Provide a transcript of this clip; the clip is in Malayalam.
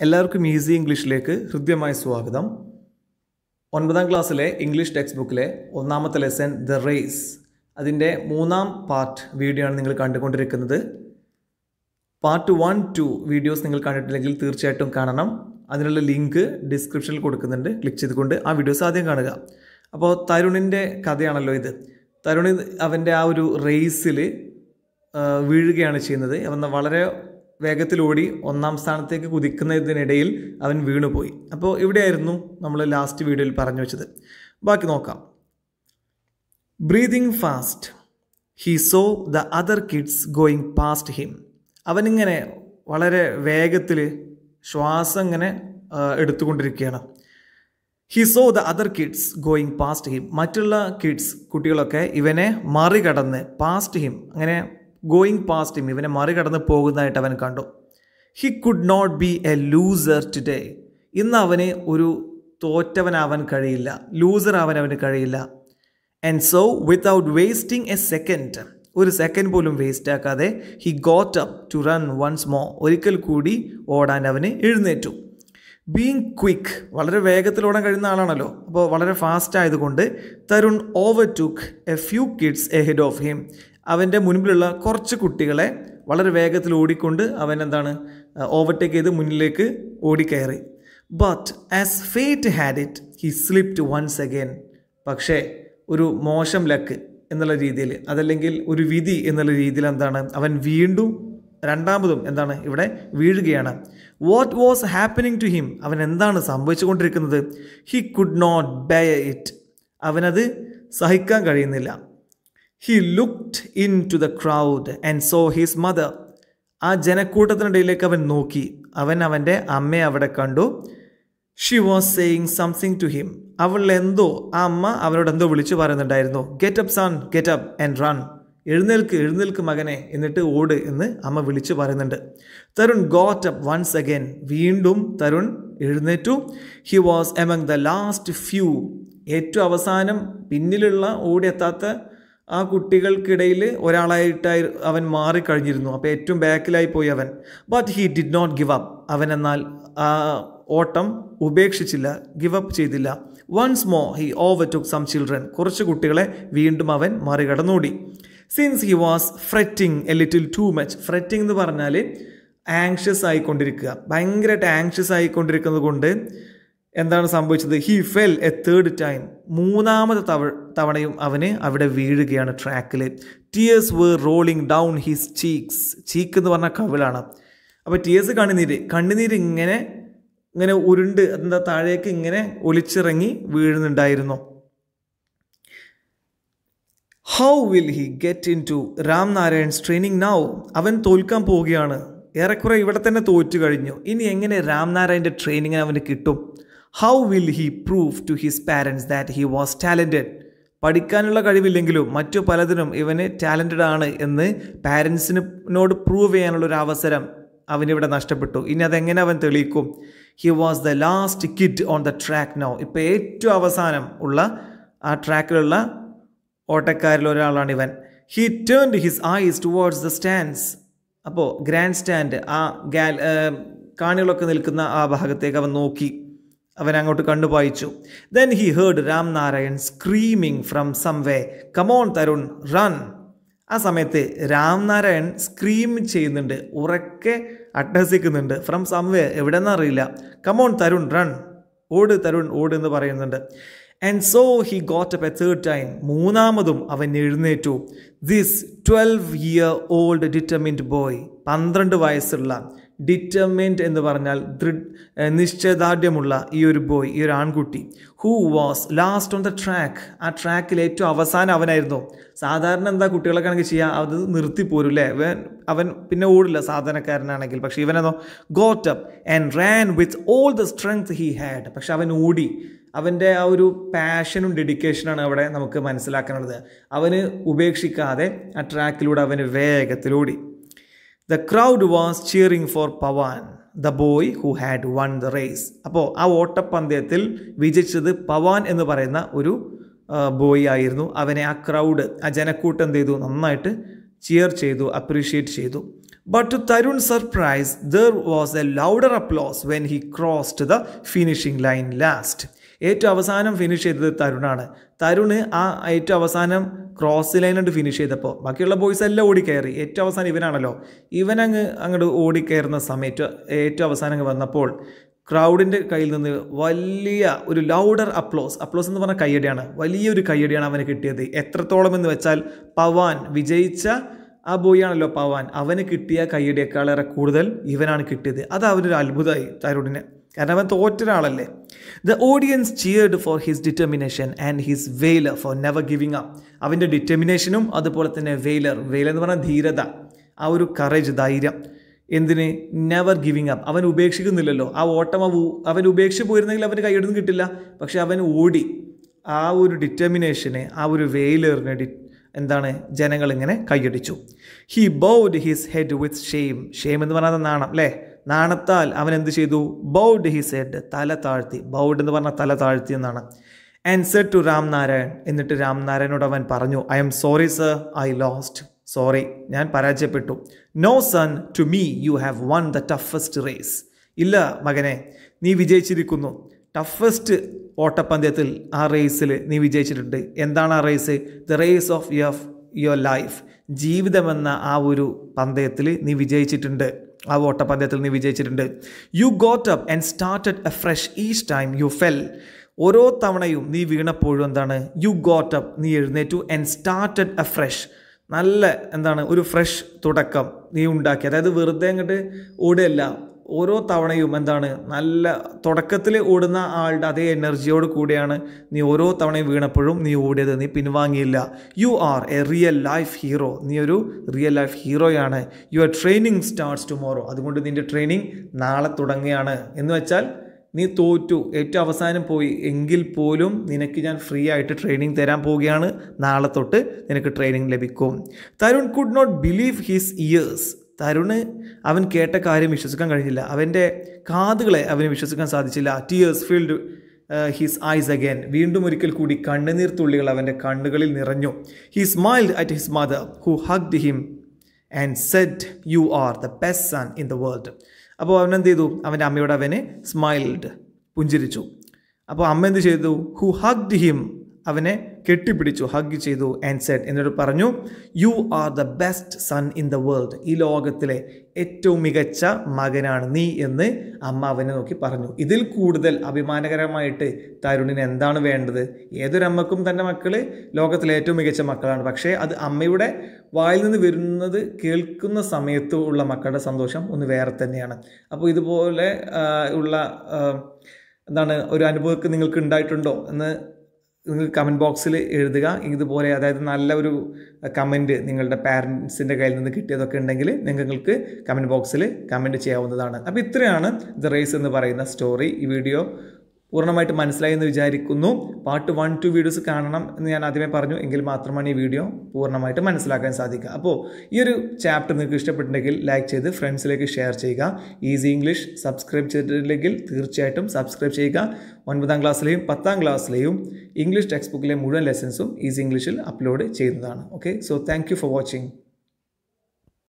എല്ലാവർക്കും ഈസി ഇംഗ്ലീഷിലേക്ക് ഹൃദ്യമായ സ്വാഗതം. ഒൻപതാം ക്ലാസ്സിലെ ഇംഗ്ലീഷ് ടെക്സ്റ്റ് ബുക്കിലെ ഒന്നാമത്തെ ലെസൺ ദ റേസ്. അതിന്റെ മൂന്നാം പാർട്ട് വീഡിയോ ആണ് നിങ്ങൾ കണ്ടുകൊണ്ടിരിക്കുന്നത്. പാർട്ട് വൺ ടു വീഡിയോസ് നിങ്ങൾ കണ്ടിട്ടില്ലെങ്കിൽ തീർച്ചയായിട്ടും കാണണം. അതിനുള്ള ലിങ്ക് ഡിസ്ക്രിപ്ഷനിൽ കൊടുക്കുന്നുണ്ട്. ക്ലിക്ക് ചെയ്തുകൊണ്ട് ആ വീഡിയോസ് ആദ്യം കാണുക. അപ്പോൾ തരുണിന്റെ കഥയാണല്ലോ ഇത്. തരുണി അവന്റെ ആ ഒരു റേസിൽ വീഴുകയാണ് ചെയ്യുന്നത്. അവൻ വളരെ വേഗത്തിൽ ഓടി ഒന്നാം സ്ഥാനത്തേക്ക് കുതിക്കുന്നതിനിടയിൽ അവൻ വീണുപോയി. അപ്പോൾ ഇവിടെയായിരുന്നു നമ്മൾ ലാസ്റ്റ് വീഡിയോയിൽ പറഞ്ഞു വെച്ചത്. ബാക്കി നോക്കാം. Breathing fast he saw the other kids going past him അവനിങ്ങനെ വളരെ വേഗത്തിൽ ശ്വാസം ഇങ്ങനെ എടുത്തുകൊണ്ടിരിക്കുകയാണ്. He saw the other kids going past him മറ്റുള്ള കിഡ്സ് കുട്ടികളൊക്കെ ഇവനെ മറികടന്ന് പാസ്റ്റ് ഹിം അങ്ങനെ ഗോയിങ് പാസ്റ്റ് ഹിം ഇവനെ മറികടന്ന് പോകുന്നതായിട്ട് അവൻ കണ്ടു. He could not be a loser today ഇന്ന് അവന് ഒരു തോറ്റവനാവാൻ കഴിയില്ല. ലൂസർ ആവാൻ അവന് കഴിയില്ല. And so without wasting a second ഒരു സെക്കൻഡ് പോലും വേസ്റ്റ് ആക്കാതെ he got up to run once more ഒരിക്കൽ കൂടി ഓടാൻ അവന് എഴുന്നേറ്റു. ബീങ് ക്വിക്ക് വളരെ വേഗത്തിൽ ഓടാൻ കഴിയുന്ന ആളാണല്ലോ. അപ്പോൾ വളരെ ഫാസ്റ്റ് ആയതുകൊണ്ട് Tarun overtook a few kids ahead of him അവന്റെ മുൻപിലുള്ള കുറച്ച് കുട്ടികളെ വളരെ വേഗത്തിൽ ഓടിക്കൊണ്ട് അവൻ എന്താണ് ഓവർടേക്ക് ചെയ്ത് മുന്നിലേക്ക് ഓടിക്കയറി. But as fate had it he slipped once again പക്ഷേ ഒരു മോശം ലക്ക് എന്നുള്ള രീതിയിൽ അതല്ലെങ്കിൽ ഒരു വിധി എന്നുള്ള രീതിയിൽ എന്താണ് അവൻ വീണ്ടും രണ്ടാമതും എന്താണ് ഇവിടെ വീഴുകയാണ്. What was happening to him അവൻ എന്താണ് സംഭവിച്ചുകൊണ്ടിരിക്കുന്നത്? He could not bear it അവനത് സഹിക്കാൻ കഴിയുന്നില്ല. He looked into the crowd and so his mother ആ ജനക്കൂട്ടത്തിനിടയിലേക്ക് അവൻ നോക്കി. അവൻ അവന്റെ അമ്മയെ അവിടെ കണ്ടു. She was saying something to him അവൾ എന്തോ ആ അമ്മ അവരോട് എന്തോ വിളിച്ചു പറയുന്നുണ്ടായിരുന്നു. Get up son get up and run എഴുന്നേൽക്ക് എഴുന്നേൽക്ക് മകനെ എന്നിട്ട് ഓട് എന്ന് അമ്മ വിളിച്ചു പറയുന്നുണ്ട്. Tarun got up once again വീണ്ടും തരുൺ എഴുന്നേറ്റു. He was among the last few ഏറ്റവും അവസാനം പിന്നിലുള്ള ഓടിയെത്താത്ത ആ കുട്ടികൾക്കിടയിൽ ഒരാളായിട്ടായി അവൻ മാറിക്കഴിഞ്ഞിരുന്നു. അപ്പോൾ ഏറ്റവും ബാക്കിലായി പോയി അവൻ. But he did not give up അവൻ എന്നാൽ ആ ഓട്ടം ഉപേക്ഷിച്ചില്ല ഗിവ് അപ്പ് ചെയ്തില്ല. Once more he overtook some children കുറച്ച് കുട്ടികളെ വീണ്ടും അവൻ മറികടന്നോടി since he was fretting a little too much fretting എന്ന് പറഞ്ഞാൽ ആങ്ഷ്യസ് ആയിക്കൊണ്ടിരിക്കുക. ഭയങ്കരമായിട്ട് ആങ്ഷ്യസ് ആയിക്കൊണ്ടിരിക്കുന്നത് കൊണ്ട് എന്താണ് സംഭവിച്ചത്? He fell a third time മൂന്നാമത് തവ തവണയും അവന് അവിടെ വീഴുകയാണ് ട്രാക്കിൽ tears were rolling down his cheeks cheek എന്ന് പറഞ്ഞാൽ കവിളാണ്. അപ്പോൾ ടിയേഴ്സ് കണ്ണുനീര്. കണ്ണുനീര് ഇങ്ങനെ ഇങ്ങനെ ഉരുണ്ട് എന്താ താഴേക്ക് ഇങ്ങനെ ഒലിച്ചിറങ്ങി വീഴുന്നുണ്ടായിരുന്നു. How will he get into Ram Narayan's training now അവൻ തോൽക്കാൻ പോവുകയാണ്. ഏറെക്കുറെ ഇവിടെ തന്നെ തോറ്റു കഴിഞ്ഞു. ഇനി എങ്ങനെ രാം നാരായണന്റെ ട്രെയിനിങ്ങിന് അവന് കിട്ടും? How will he prove to his parents that he was talented പഠിക്കാനുള്ള കഴിവില്ലെങ്കിലും മറ്റു പലതിനും ഇവന് ടാലന്റഡ് ആണ് എന്ന് പാരൻസിനോട് പ്രൂവ് ചെയ്യാനുള്ള ഒരു അവസരം അവനിവിടെ നഷ്ടപ്പെട്ടു. ഇനി അതെങ്ങനെ അവൻ തെളിയിക്കും? He was the last kid on the track now ഇപ്പോൾ ഏറ്റവും അവസാനം ഉള്ള ആ ട്രാക്കിലുള്ള ഓട്ടക്കാരിൽ ഒരാളാണ് ഇവൻ. He turned his eyes towards the stands അപ്പോൾ ഗ്രാൻഡ് സ്റ്റാൻഡ് ആ ഗാൽ കാണികളൊക്കെ നിൽക്കുന്ന ആ ഭാഗത്തേക്ക് അവൻ നോക്കി. അവൻ അങ്ങോട്ട് കണ്ടു പായിച്ചു then he heard Ram Narayan screaming from somewhere come on Tarun run ആ സമയത്ത് രാം നാരായൺ സ്ക്രീം ചെയ്യുന്നുണ്ട് ഉറക്കെ അട്ടഹസിക്കുന്നുണ്ട്. ഫ്രം സംവേ എവിടെയെന്ന് അറിയില്ല. കമോൺ തരുൺ റൺ ഓട് തരുൺ ഓട് എന്ന് പറയുന്നുണ്ട്. And so he got up a third time മൂന്നാമതും അവൻ എഴുന്നേറ്റു. This twelve year old determined boy പന്ത്രണ്ട് വയസ്സുള്ള ഡിറ്റർമിൻഡ് എന്ന് പറഞ്ഞാൽ ദൃ നിശ്ചയദാർഢ്യമുള്ള ഈ ഒരു ബോയ് ഈ ഒരു ആൺകുട്ടി. Who was last on the track ആ ട്രാക്കിൽ ഏറ്റവും അവസാനം അവനായിരുന്നു. സാധാരണ എന്താ കുട്ടികളൊക്കെ ആണെങ്കിൽ ചെയ്യുക അത് നിർത്തിപ്പോരും അല്ലേ അവൻ പിന്നെ ഓടില്ല സാധാരണക്കാരനാണെങ്കിൽ പക്ഷേ ഇവനെന്നോ got up and ran with all the strength he had പക്ഷെ അവൻ ഓടി. അവന്റെ ആ ഒരു പാഷനും ഡെഡിക്കേഷനാണ് അവിടെ നമുക്ക് മനസ്സിലാക്കാനുള്ളത്. അവന് ഉപേക്ഷിക്കാതെ ആ ട്രാക്കിലൂടെ അവന് വേഗത്തിൽ ഓടി the crowd was cheering for Pawan the boy who had won the race അപ്പോൾ ആ ഓട്ടപ്പന്തയത്തിൽ വിജയിച്ചത് പവാൻ എന്ന് പറയുന്ന ഒരു ബോയ് ആയിരുന്നു. അവനെ ആ ക്രൗഡ് ആ ജനക്കൂട്ടം എന്ത് ചെയ്തു? നന്നായിട്ട് ചിയർ ചെയ്തു അപ്രീഷിയേറ്റ് ചെയ്തു. But to Tarun surprise there was a louder applause when he crossed the finishing line last. ഏറ്റവും അവസാനം ഫിനിഷ് ചെയ്തത് തരുണാണ്. തരുണ് ആ ഏറ്റവും അവസാനം ക്രോസ് ലൈനായിട്ട് ഫിനിഷ് ചെയ്തപ്പോൾ ബാക്കിയുള്ള ബോയ്സ് എല്ലാം ഓടിക്കയറി. ഏറ്റവും അവസാനം ഇവനാണല്ലോ. ഇവനങ്ങ് അങ്ങ് അങ്ങോട്ട് ഓടിക്കയറുന്ന സമയത്ത് ഏറ്റവും അവസാനം വന്നപ്പോൾ ക്രൗഡിന്റെ കയ്യിൽ നിന്ന് വലിയ ഒരു ലൗഡർ അപ്ലോസ് അപ്ലോസ് എന്ന് പറഞ്ഞ കയ്യടിയാണ്. വലിയൊരു കയ്യടിയാണ് അവന് കിട്ടിയത്. എത്രത്തോളം എന്ന് വെച്ചാൽ പവാൻ വിജയിച്ച ആ ബോയാണല്ലോ പവാൻ. അവന് കിട്ടിയ കയ്യടിയേക്കാളേറെ കൂടുതൽ ഇവനാണ് കിട്ടിയത്. അത് അവനൊരു അത്ഭുതമായി തരുണിന്. കാരണം അവൻ തോറ്റൊരാളല്ലേ. The audience cheered for his determination and his valour for never giving up അവന്റെ ഡിറ്റർമിനേഷനും അതുപോലെ തന്നെ വെയിലർ വെയിലർ എന്ന് പറഞ്ഞാൽ ധീരത ആ ഒരു കറേജ് ധൈര്യം. എന്തിന്? നെവർ ഗിവിങ് അപ്പ് അവൻ ഉപേക്ഷിക്കുന്നില്ലല്ലോ. ആ ഓട്ടം അവ അവൻ ഉപേക്ഷിച്ച് പോയിരുന്നെങ്കിൽ അവന് കൈയ്യൊന്നും കിട്ടില്ല. പക്ഷെ അവൻ ഓടി. ആ ഒരു ഡിറ്റർമിനേഷന് ആ ഒരു വെയിലറിന് ഡി എന്താണ്? ജനങ്ങളിങ്ങനെ കൈയടിച്ചു. He bowed his head with shame shame എന്ന് പറഞ്ഞാൽ നാണം അല്ലേ? നാണത്താൽ അവൻ എന്ത് ചെയ്തു? ബൗഡ് ഹിസ് ഹെഡ് തല താഴ്ത്തി. ബൗഡ് എന്ന് പറഞ്ഞാൽ തല താഴ്ത്തി എന്നാണ്. ആൻസർ ടു രാം നാരായൺ എന്നിട്ട് രാം നാരായണോട് അവൻ പറഞ്ഞു I'm sorry sir I lost sorry ഞാൻ പരാജയപ്പെട്ടു. No son to me you have won the toughest race ഇല്ല മകനെ നീ വിജയിച്ചിരിക്കുന്നു. ടഫസ്റ്റ് ഓട്ടപ്പന്തയത്തിൽ ആ റേസിൽ നീ വിജയിച്ചിട്ടുണ്ട്. എന്താണ് ആ race the race of your your life ജീവിതമെന്ന ആ ഒരു പന്തയത്തിൽ നീ വിജയിച്ചിട്ടുണ്ട്. ആ ഓട്ടപ്പന്തയത്തിൽ നീ വിജയിച്ചിട്ടുണ്ട്. You got up and started afresh each time you fell ഓരോ തവണയും നീ വീണപ്പോഴും എന്താണ്? യു ഗോട്ട് അപ്പ് നീ എഴുന്നേറ്റു ആൻഡ് സ്റ്റാർട്ടഡ് എ ഫ്രഷ് നല്ല എന്താണ്? ഒരു ഫ്രഷ് തുടക്കം നീ ഉണ്ടാക്കി. അതായത് വെറുതെ അങ്ങോട്ട് ഓടുകയല്ല. ഓരോ തവണയും എന്താണ് നല്ല തുടക്കത്തിൽ ഓടുന്ന ആളുടെ അതേ എനർജിയോട് കൂടിയാണ് നീ ഓരോ തവണയും വീണപ്പോഴും നീ ഓടിയത് നീ പിൻവാങ്ങിയില്ല. You are a real life hero നീ ഒരു റിയൽ ലൈഫ് ഹീറോയാണ് you are training starts tomorrow അതുകൊണ്ട് നിന്റെ ട്രെയിനിങ് നാളെ തുടങ്ങുകയാണ്. എന്ന് വെച്ചാൽ നീ തോറ്റു. ഏറ്റവും അവസാനം പോയി. എങ്കിൽ പോലും നിനക്ക് ഞാൻ ഫ്രീ ആയിട്ട് ട്രെയിനിങ് തരാൻ പോവുകയാണ്. നാളെ തൊട്ട് നിനക്ക് ട്രെയിനിങ് ലഭിക്കും. Tarun could not believe his ears Tarun അവൻ കേട്ട കാര്യം വിശ്വസിക്കാൻ കഴിഞ്ഞില്ല. അവന്റെ കാതുകളെ അവന് വിശ്വസിക്കാൻ സാധിച്ചില്ല. Tears filled his eyes again വീണ്ടും ഒരിക്കൽ കൂടി കണ്ണുനീർ തുള്ളികൾ അവന്റെ കണ്ണുകളിൽ നിറഞ്ഞു. He smiled at his mother who hugged him and said you are the best son in the world അപ്പോൾ അവൻ എന്ത് ചെയ്തു? അവന്റെ അമ്മയോട് അവനെ സ്മൈൽഡ് പുഞ്ചിരിച്ചു. അപ്പോൾ അമ്മ എന്ത് ചെയ്തു? ഹു ഹഗ്ഡ് ഹിം അവനെ കെട്ടിപ്പിടിച്ചു ഹഗ് ചെയ്തു ആൻഡ് സെറ്റ് എന്നിട്ട് പറഞ്ഞു you are the best son in the world ഈ ലോകത്തിലെ ഏറ്റവും മികച്ച മകനാണ് നീ എന്ന് അമ്മ അവനെ നോക്കി പറഞ്ഞു. ഇതിൽ കൂടുതൽ അഭിമാനകരമായിട്ട് തരുണിന് എന്താണ് വേണ്ടത്? ഏതൊരമ്മക്കും തന്റെ മക്കൾ ലോകത്തിലെ ഏറ്റവും മികച്ച മക്കളാണ്. പക്ഷേ അത് അമ്മയുടെ വായിൽ നിന്ന് വരുന്നത് കേൾക്കുന്ന സമയത്ത് ഉള്ള മക്കളുടെ സന്തോഷം ഒന്ന് വേറെ തന്നെയാണ്. അപ്പോൾ ഇതുപോലെ ഉള്ള എന്താണ് ഒരു അനുഭവമൊക്കെ നിങ്ങൾക്ക് ഉണ്ടായിട്ടുണ്ടോ എന്ന് നിങ്ങൾ കമന്റ് ബോക്സിൽ എഴുതുക. ഇതുപോലെ അതായത് നല്ല ഒരു കമന്റ് നിങ്ങളുടെ പാരൻസിന്റെ കയ്യിൽ നിന്ന് കിട്ടിയതൊക്കെ ഉണ്ടെങ്കിൽ നിങ്ങൾക്ക് കമന്റ് ബോക്സിൽ കമന്റ് ചെയ്യാവുന്നതാണ്. അപ്പോൾ ഇത്രയാണ് ദ റേസ് എന്ന് പറയുന്ന സ്റ്റോറി ഈ വീഡിയോ പൂർണമായിട്ട് മനസ്സിലായി എന്ന് വിചാരിക്കുന്നു. പാർട്ട് വൺ ടു വീഡിയോസ് കാണണം എന്ന് ഞാൻ ആദ്യമേ പറഞ്ഞു. എങ്കിൽ മാത്രമാണ് ഈ വീഡിയോ പൂർണമായിട്ട് മനസ്സിലാക്കാൻ സാധിക്കുക. അപ്പോൾ ഈ ഒരു ചാപ്റ്റർ നിങ്ങൾക്ക് ഇഷ്ടപ്പെട്ടിട്ടുണ്ടെങ്കിൽ ലൈക്ക് ചെയ്ത് ഫ്രണ്ട്സിലേക്ക് ഷെയർ ചെയ്യുക. ഈസി ഇംഗ്ലീഷ് സബ്സ്ക്രൈബ് ചെയ്തിട്ടില്ലെങ്കിൽ തീർച്ചയായിട്ടും സബ്സ്ക്രൈബ് ചെയ്യുക. ഒൻപതാം ക്ലാസ്സിലെയും പത്താം ക്ലാസ്സിലെയും ഇംഗ്ലീഷ് ടെക്സ്റ്റ് ബുക്കിലെ മുഴുവൻ ലെസൻസും ഈസി ഇംഗ്ലീഷിൽ അപ്ലോഡ് ചെയ്യുന്നതാണ്. Okay so thank for watching